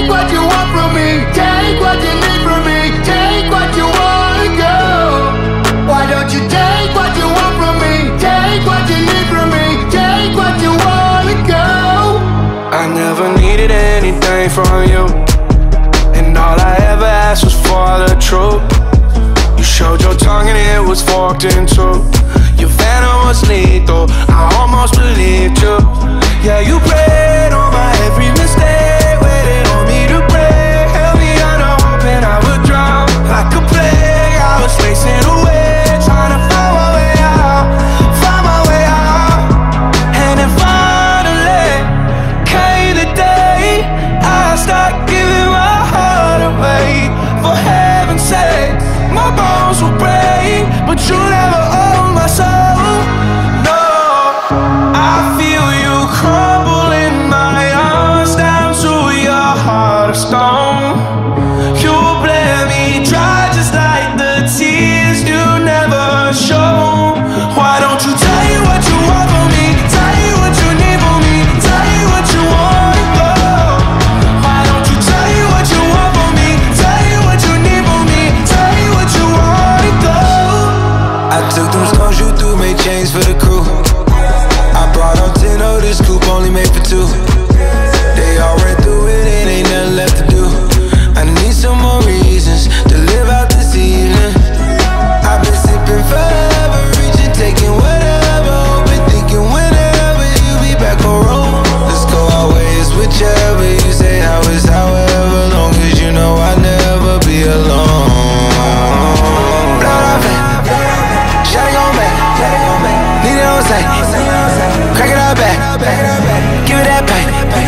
Take what you want from me. Take what you need from me. Take what you wanna go Why don't you take what you want from me? Take what you need from me. Take what you wanna go I never needed anything from you. And all I ever asked was for the truth. You showed your tongue and it was forked in two. Your venom was lethal. I almost believed you. Yeah, you prayed but you never own my soul. No, I feel you crumble in my arms down to your heart of stone. this coupe only made for two.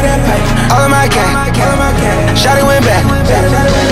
pipe. All of my gang. Shotty went back.